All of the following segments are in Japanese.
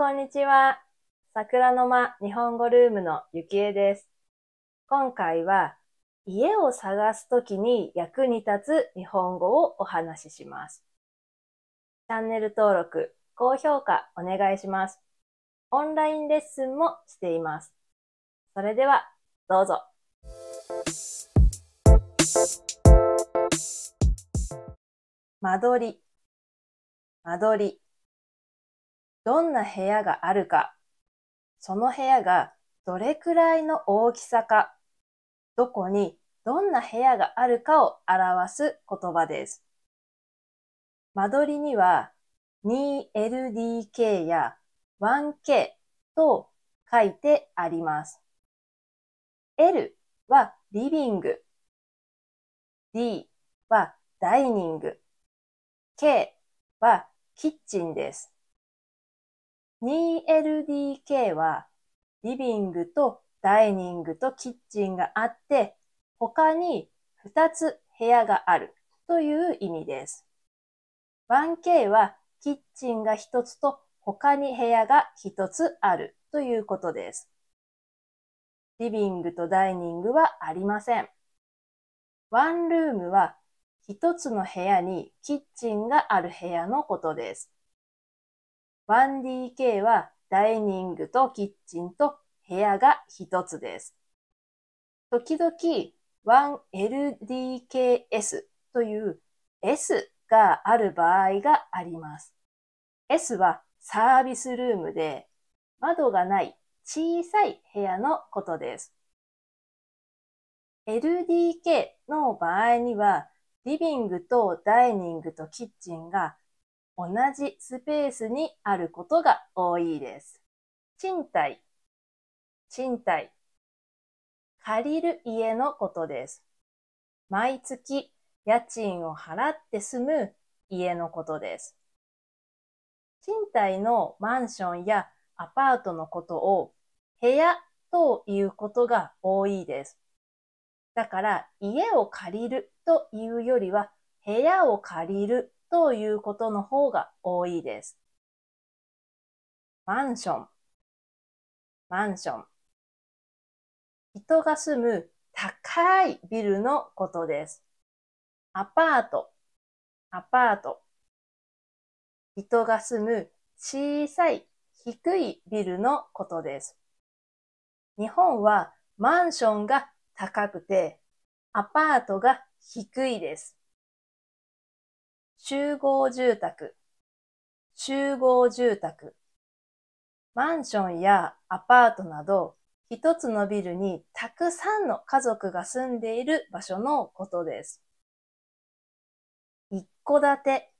こんにちは。桜の間日本語ルームのゆきえです。今回は家を探すときに役に立つ日本語をお話しします。チャンネル登録、高評価お願いします。オンラインレッスンもしています。それでは、どうぞ。間取り、間取り。どんな部屋があるか、その部屋がどれくらいの大きさか、どこにどんな部屋があるかを表す言葉です。間取りには 2LDK や 1K と書いてあります。L はリビング、D はダイニング、K はキッチンです。2LDK はリビングとダイニングとキッチンがあって、他に2つ部屋があるという意味です。1K はキッチンが1つと他に部屋が1つあるということです。リビングとダイニングはありません。ワンルームは1つの部屋にキッチンがある部屋のことです。1DK はダイニングとキッチンと部屋が一つです。時々 1LDKS という S がある場合があります。S はサービスルームで窓がない小さい部屋のことです。LDK の場合にはリビングとダイニングとキッチンが同じスペースにあることが多いです。賃貸、賃貸、借りる家のことです。毎月家賃を払って住む家のことです。賃貸のマンションやアパートのことを部屋ということが多いです。だから家を借りるというよりは部屋を借りるということの方が多いです。マンション、マンション。人が住む高いビルのことです。アパート、アパート。人が住む小さい低いビルのことです。日本はマンションが高くてアパートが低いです。集合住宅、集合住宅。マンションやアパートなど、一つのビルにたくさんの家族が住んでいる場所のことです。一戸建て、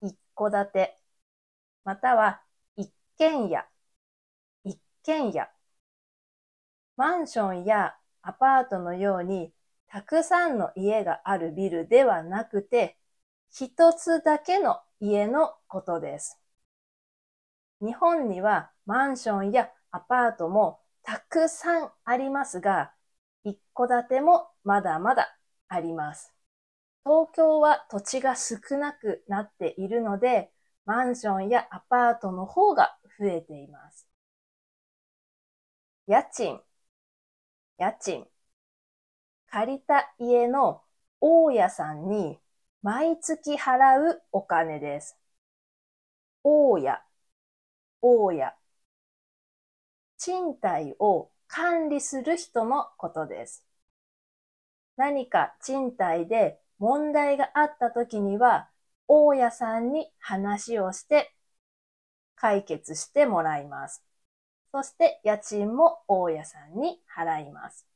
一戸建て。または一軒家、一軒家。マンションやアパートのようにたくさんの家があるビルではなくて、一つだけの家のことです。日本にはマンションやアパートもたくさんありますが、一戸建てもまだまだあります。東京は土地が少なくなっているので、マンションやアパートの方が増えています。家賃、家賃。借りた家の大家さんに毎月払うお金です。大家、大家。賃貸を管理する人のことです。何か賃貸で問題があった時には、大家さんに話をして解決してもらいます。そして家賃も大家さんに払います。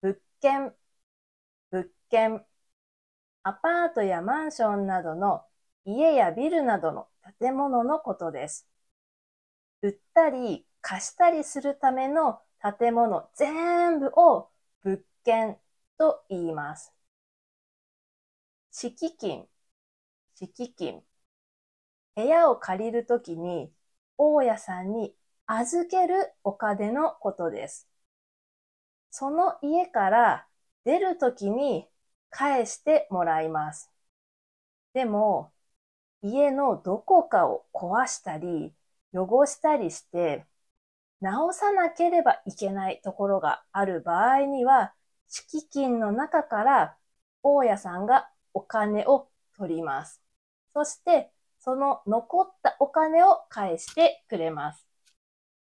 物件、物件。アパートやマンションなどの家やビルなどの建物のことです。売ったり貸したりするための建物全部を物件と言います。敷金、敷金。部屋を借りるときに大家さんに預けるお金のことです。その家から出るときに返してもらいます。でも、家のどこかを壊したり、汚したりして、直さなければいけないところがある場合には、敷金の中から大家さんがお金を取ります。そして、その残ったお金を返してくれます。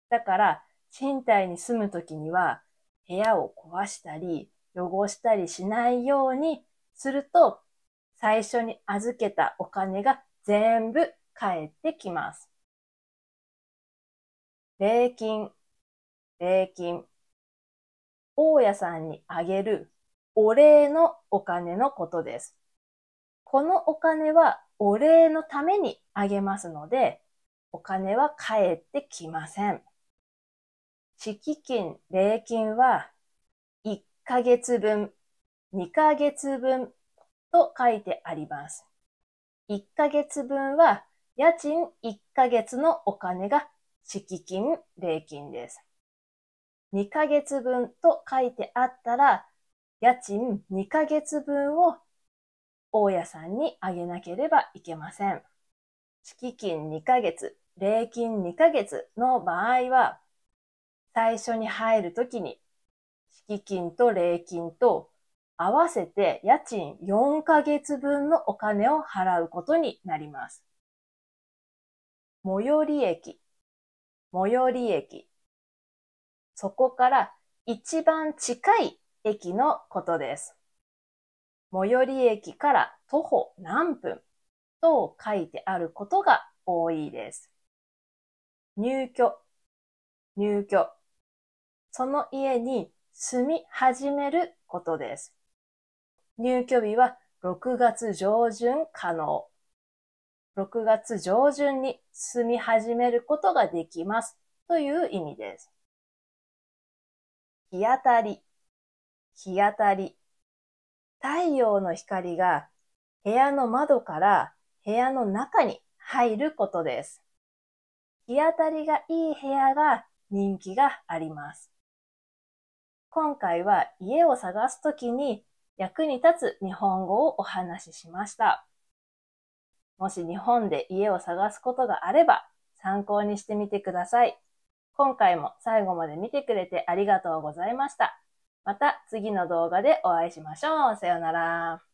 だから、賃貸に住むときには、部屋を壊したり、汚したりしないようにすると、最初に預けたお金が全部返ってきます。礼金、礼金。大家さんにあげるお礼のお金のことです。このお金はお礼のためにあげますので、お金は返ってきません。敷金、礼金はヶ月分、2ヶ月分と書いてあります。1ヶ月分は家賃1ヶ月のお金が敷金、礼金です。2ヶ月分と書いてあったら、家賃2ヶ月分を大家さんにあげなければいけません。敷金2ヶ月、礼金2ヶ月の場合は、最初に入るときに、敷金と礼金と合わせて家賃4ヶ月分のお金を払うことになります。最寄り駅、最寄り駅。そこから一番近い駅のことです。最寄り駅から徒歩何分と書いてあることが多いです。入居、入居。その家に住み始めることです。入居日は6月上旬可能。6月上旬に住み始めることができますという意味です。日当たり、日当たり。太陽の光が部屋の窓から部屋の中に入ることです。日当たりがいい部屋が人気があります。今回は家を探すときに役に立つ日本語をお話ししました。もし日本で家を探すことがあれば参考にしてみてください。今回も最後まで見てくれてありがとうございました。また次の動画でお会いしましょう。さようなら。